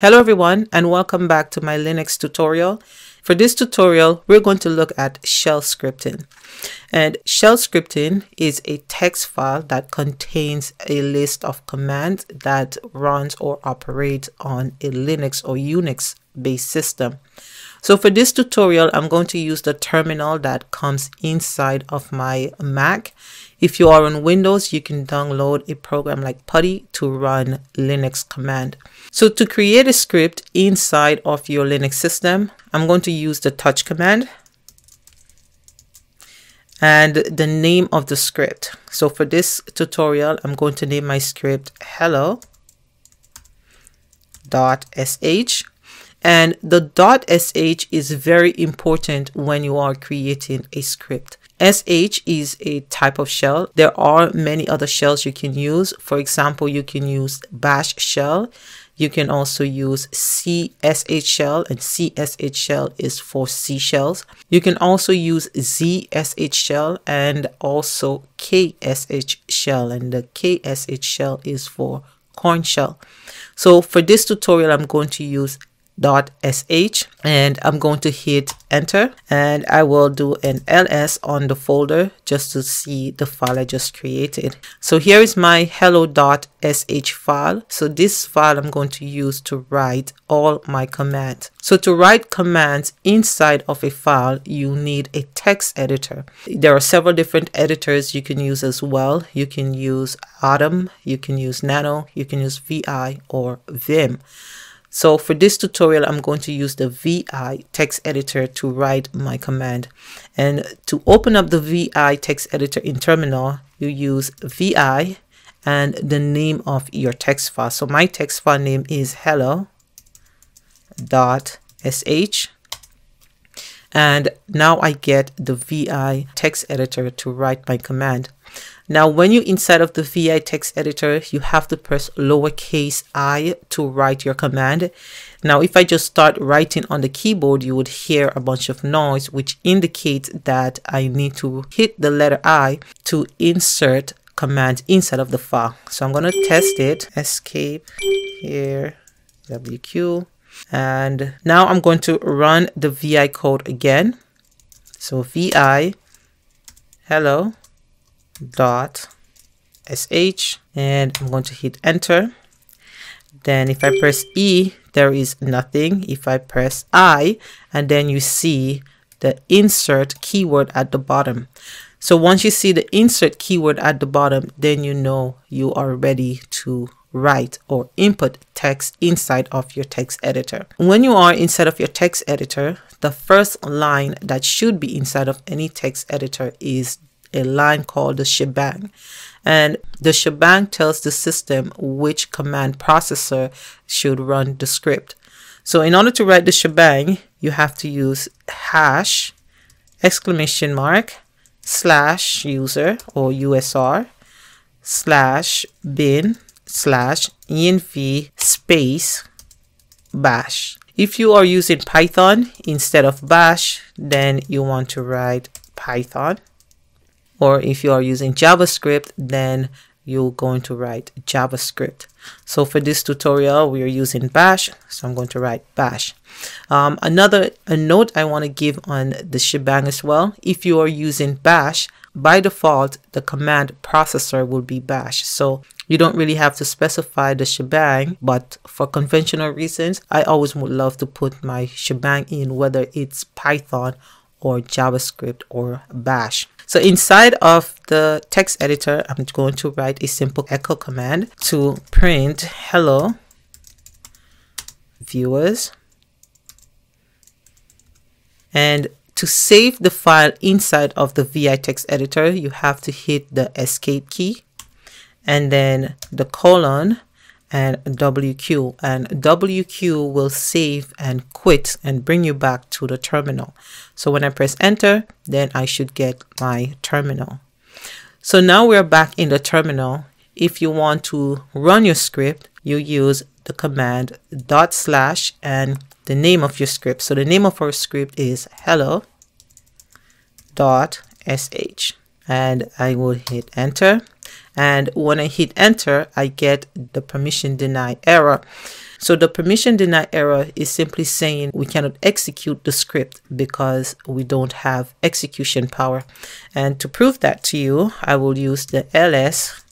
Hello everyone and welcome back to my Linux tutorial. For this tutorial, we're going to look at shell scripting. And shell scripting is a text file that contains a list of commands that runs or operates on a Linux or Unix based system. So for this tutorial, I'm going to use the terminal that comes inside of my Mac. If you are on Windows, you can download a program like PuTTY to run Linux command. So to create a script inside of your Linux system, I'm going to use the touch command and the name of the script. So for this tutorial, I'm going to name my script hello.sh and the .sh is very important when you are creating a script. SH is a type of shell. There are many other shells you can use. For example, you can use bash shell. You can also use CSH shell and CSH shell is for C shells. You can also use ZSH shell and also KSH shell and the KSH shell is for Korn shell. So for this tutorial, I'm going to use sh and I'm going to hit enter and I will do an ls on the folder just to see the file I just created. So here is my hello.sh file. So this file I'm going to use to write all my commands. So to write commands inside of a file, you need a text editor. There are several different editors you can use as well. You can use Atom, you can use Nano, you can use VI or Vim. So for this tutorial, I'm going to use the VI text editor to write my command. And to open up the VI text editor in terminal, you use VI and the name of your text file. So my text file name is hello.sh. And now I get the VI text editor to write my command. Now, when you're inside of the VI text editor, you have to press lowercase i to write your command. Now, if I just start writing on the keyboard, you would hear a bunch of noise, which indicates that I need to hit the letter I to insert command inside of the file. So I'm going to test it. Escape here, WQ. And now I'm going to run the VI code again. So VI, hello dot sh and I'm going to hit enter. Then if I press E there is nothing. If I press I and then you see the insert keyword at the bottom. So once you see the insert keyword at the bottom then you know you are ready to write or input text inside of your text editor. When you are inside of your text editor, the first line that should be inside of any text editor is a line called the shebang. And the shebang tells the system which command processor should run the script. So in order to write the shebang, you have to use hash exclamation mark slash user or USR slash bin slash env space bash. If you are using Python instead of bash, then you want to write Python or if you are using JavaScript, then you're going to write JavaScript. So for this tutorial, we are using bash. So I'm going to write bash. Um, another a note I want to give on the shebang as well. If you are using bash, by default, the command processor will be bash. So you don't really have to specify the shebang, but for conventional reasons, I always would love to put my shebang in, whether it's Python or JavaScript or bash. So inside of the text editor, I'm going to write a simple echo command to print hello viewers. And to save the file inside of the VI text editor, you have to hit the escape key and then the colon and WQ and WQ will save and quit and bring you back to the terminal. So when I press enter, then I should get my terminal. So now we're back in the terminal. If you want to run your script, you use the command dot slash and the name of your script. So the name of our script is hello dot sh and I will hit enter And when I hit enter, I get the permission deny error. So the permission deny error is simply saying we cannot execute the script because we don't have execution power. And to prove that to you, I will use the ls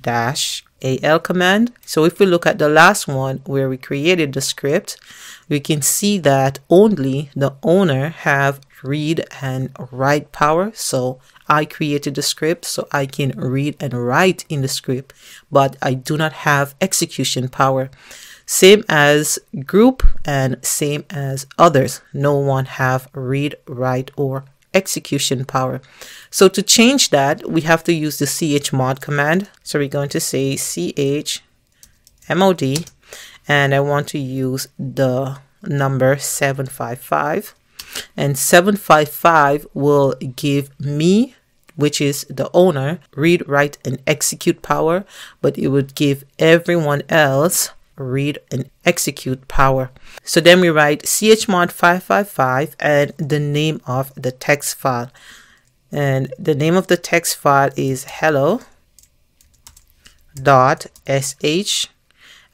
dash al command. So if we look at the last one where we created the script, we can see that only the owner have read and write power. So I created the script so I can read and write in the script, but I do not have execution power. Same as group and same as others. No one have read, write, or execution power. So to change that, we have to use the chmod command. So we're going to say chmod and I want to use the number 755 and 755 will give me which is the owner read write and execute power but it would give everyone else read and execute power. So then we write chmod 555 and the name of the text file. And the name of the text file is hello dot sh.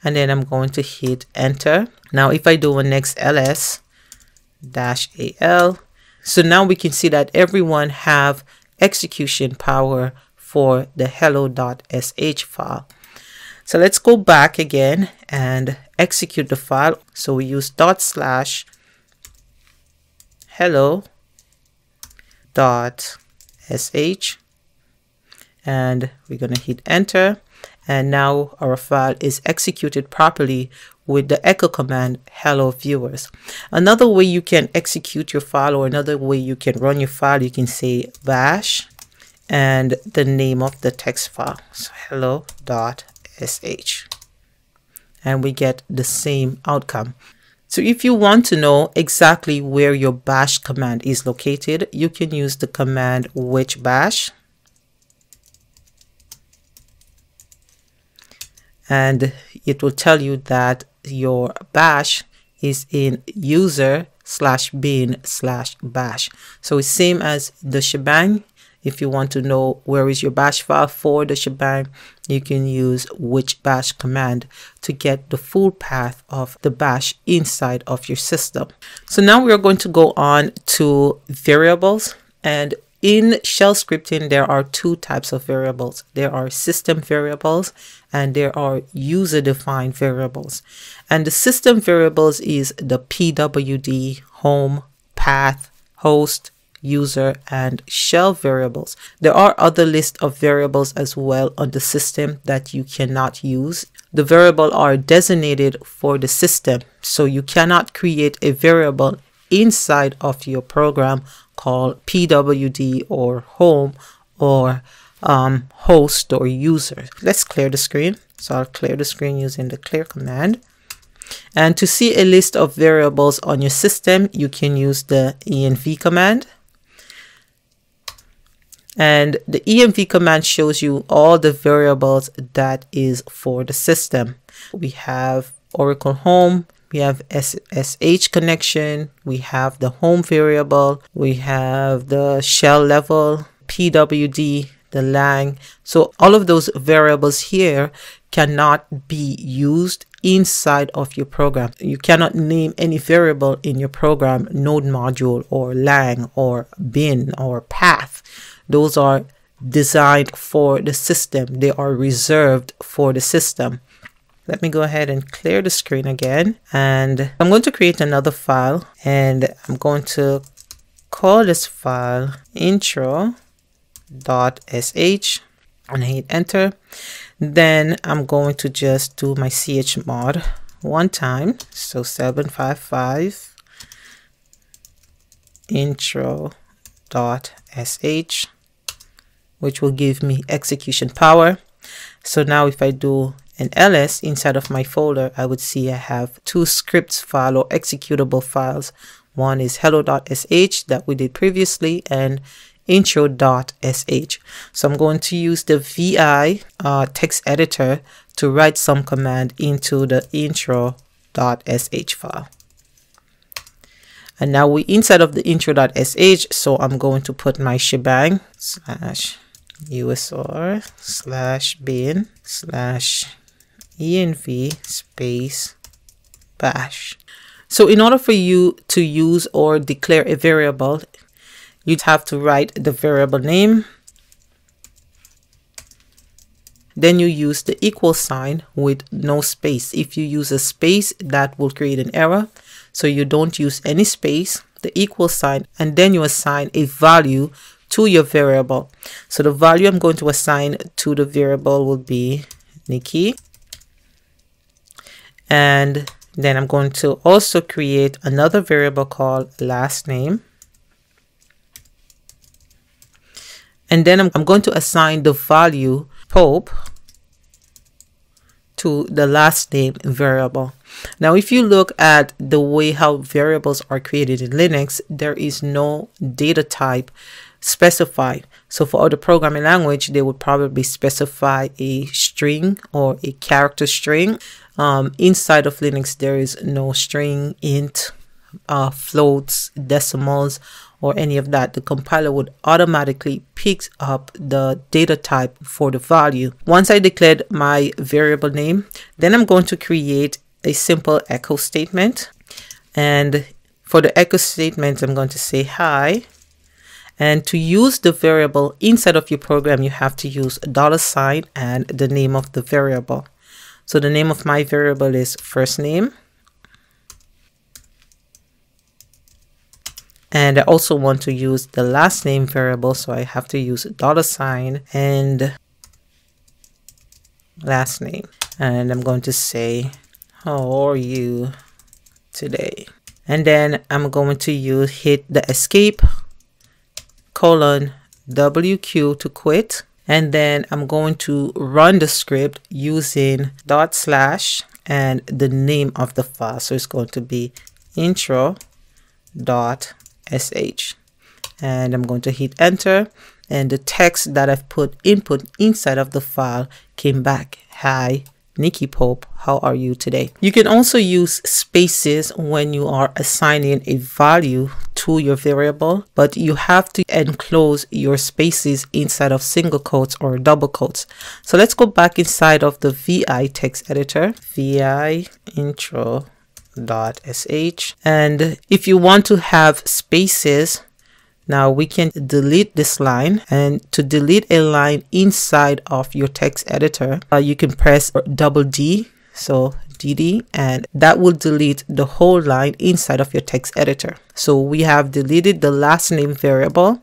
And then I'm going to hit enter. Now if I do a next ls dash al so now we can see that everyone have execution power for the hello.sh file so let's go back again and execute the file. So we use dot slash hello dot sh and we're going to hit enter. And now our file is executed properly with the echo command hello viewers. Another way you can execute your file or another way you can run your file you can say bash and the name of the text file. So hello.sh and we get the same outcome so if you want to know exactly where your bash command is located you can use the command which bash and it will tell you that your bash is in user slash bin slash bash. So it's same as the shebang. If you want to know where is your bash file for the shebang, you can use which bash command to get the full path of the bash inside of your system. So now we are going to go on to variables and in shell scripting, there are two types of variables. There are system variables and there are user defined variables. And the system variables is the PWD, home, path, host, user, and shell variables. There are other lists of variables as well on the system that you cannot use. The variable are designated for the system, so you cannot create a variable inside of your program called PWD or home or um, host or user. Let's clear the screen. So I'll clear the screen using the clear command. And to see a list of variables on your system, you can use the env command. And the env command shows you all the variables that is for the system. We have Oracle Home, we have SSH connection, we have the home variable, we have the shell level, PWD, the lang. So all of those variables here cannot be used inside of your program. You cannot name any variable in your program node module or lang or bin or path. Those are designed for the system. They are reserved for the system. Let me go ahead and clear the screen again. And I'm going to create another file and I'm going to call this file intro.sh and hit enter. Then I'm going to just do my chmod one time. So 755 intro.sh which will give me execution power. So now if I do an ls inside of my folder I would see I have two scripts file or executable files. One is hello.sh that we did previously and intro.sh so I'm going to use the vi uh, text editor to write some command into the intro.sh file. And now we inside of the intro.sh so I'm going to put my shebang slash usr slash bin slash env space bash. So in order for you to use or declare a variable, you'd have to write the variable name. Then you use the equal sign with no space. If you use a space, that will create an error. So you don't use any space, the equal sign, and then you assign a value to your variable. So the value I'm going to assign to the variable will be Nikki. And then I'm going to also create another variable called last name. And then I'm, I'm going to assign the value Pope to the last name variable. Now, if you look at the way how variables are created in Linux, there is no data type specified. So for other programming language, they would probably specify a string or a character string. Um, inside of Linux, there is no string, int, uh, floats, decimals, or any of that. The compiler would automatically pick up the data type for the value. Once I declared my variable name, then I'm going to create a simple echo statement. And for the echo statement, I'm going to say hi. And to use the variable inside of your program, you have to use a dollar sign and the name of the variable. So the name of my variable is first name. And I also want to use the last name variable, so I have to use dollar sign and last name. And I'm going to say, how are you today? And then I'm going to use hit the escape colon WQ to quit and then I'm going to run the script using dot slash and the name of the file. So it's going to be intro dot sh and I'm going to hit enter and the text that I've put input inside of the file came back. Hi Nikki Pope, how are you today? You can also use spaces when you are assigning a value to your variable, but you have to enclose your spaces inside of single quotes or double quotes. So let's go back inside of the VI text editor, VI intro dot sh and if you want to have spaces now we can delete this line and to delete a line inside of your text editor, uh, you can press double D. So DD and that will delete the whole line inside of your text editor. So we have deleted the last name variable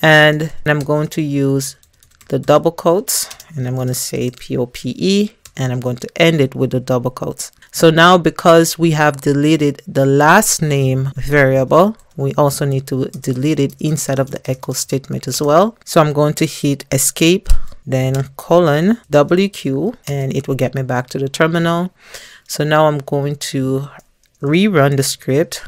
and I'm going to use the double quotes and I'm going to say POPE and I'm going to end it with the double quotes. So now because we have deleted the last name variable, we also need to delete it inside of the echo statement as well. So I'm going to hit escape, then colon WQ, and it will get me back to the terminal. So now I'm going to rerun the script.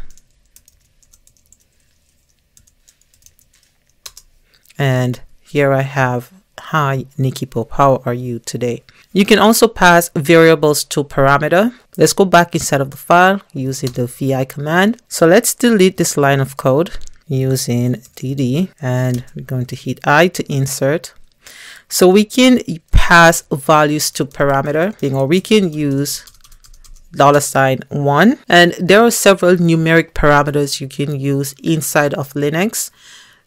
And here I have, hi, Nikki Pope, how are you today? You can also pass variables to parameter. Let's go back inside of the file using the vi command. So let's delete this line of code using dd and we're going to hit i to insert. So we can pass values to parameter or we can use dollar sign one and there are several numeric parameters you can use inside of Linux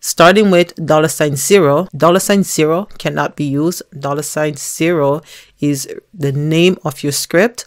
starting with dollar sign zero. Dollar sign zero cannot be used. Dollar sign zero is the name of your script.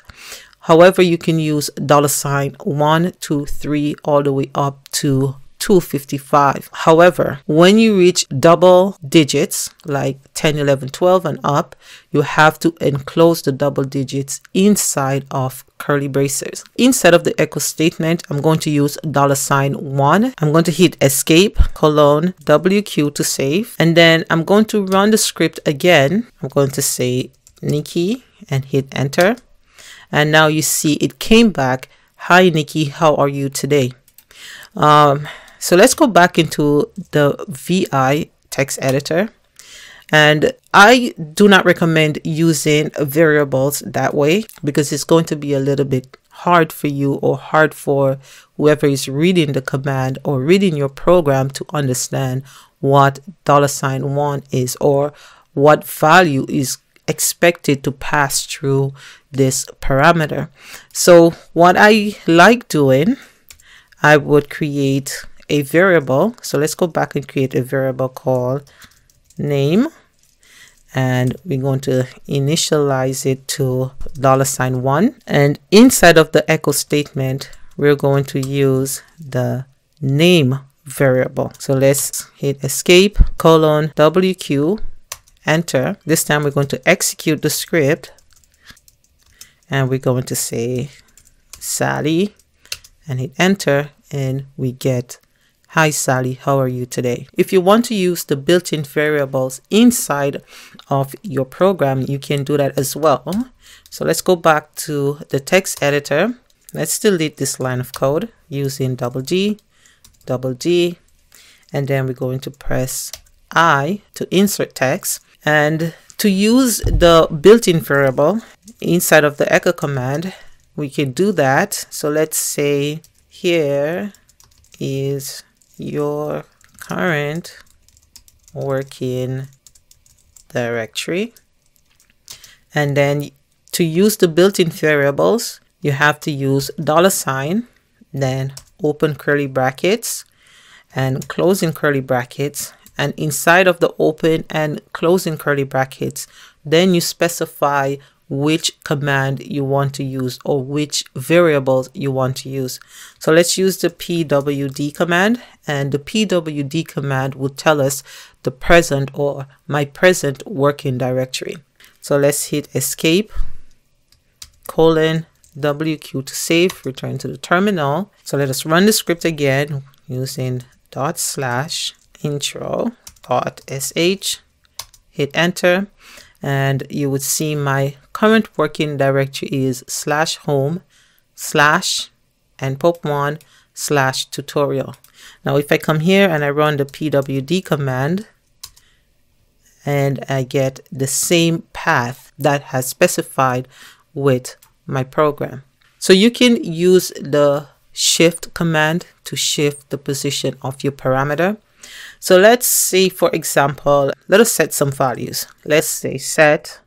However, you can use dollar sign one, two, three, all the way up to 255. However, when you reach double digits like 10, 11, 12 and up, you have to enclose the double digits inside of curly braces. Inside of the echo statement, I'm going to use dollar sign one. I'm going to hit escape colon WQ to save. And then I'm going to run the script again. I'm going to say Nikki and hit enter. And now you see it came back. Hi, Nikki. How are you today? Um, so let's go back into the VI text editor. And I do not recommend using variables that way because it's going to be a little bit hard for you or hard for whoever is reading the command or reading your program to understand what dollar sign one is or what value is expected to pass through this parameter. So what I like doing, I would create a variable. So let's go back and create a variable called name and we're going to initialize it to dollar sign one and inside of the echo statement we're going to use the name variable so let's hit escape colon wq enter this time we're going to execute the script and we're going to say Sally and hit enter and we get Hi Sally, how are you today? If you want to use the built-in variables inside of your program, you can do that as well. So let's go back to the text editor. Let's delete this line of code using double D, double D, and then we're going to press I to insert text. And to use the built-in variable inside of the echo command, we can do that. So let's say here is your current working directory. And then to use the built-in variables, you have to use dollar sign, then open curly brackets and closing curly brackets. And inside of the open and closing curly brackets, then you specify which command you want to use or which variables you want to use. So let's use the pwd command and the pwd command will tell us the present or my present working directory. So let's hit escape colon wq to save return to the terminal. So let us run the script again using dot slash intro dot sh hit enter and you would see my current working directory is slash home slash and pop1 slash tutorial. Now if I come here and I run the pwd command and I get the same path that has specified with my program. So you can use the shift command to shift the position of your parameter. So let's say, for example, let us set some values. Let's say set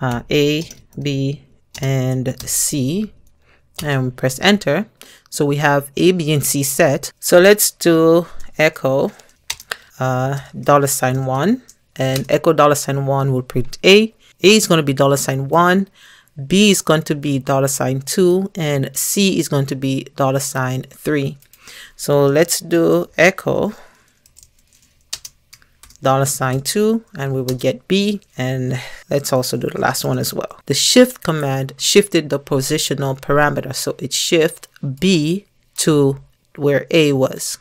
uh, A, B, and C, and press enter. So we have A, B, and C set. So let's do echo uh, dollar sign one, and echo dollar sign one will print A. A is going to be dollar sign one. B is going to be dollar sign two, and C is going to be dollar sign three. So let's do echo dollar sign 2 and we will get B and let's also do the last one as well. The shift command shifted the positional parameter so it shift B to where A was.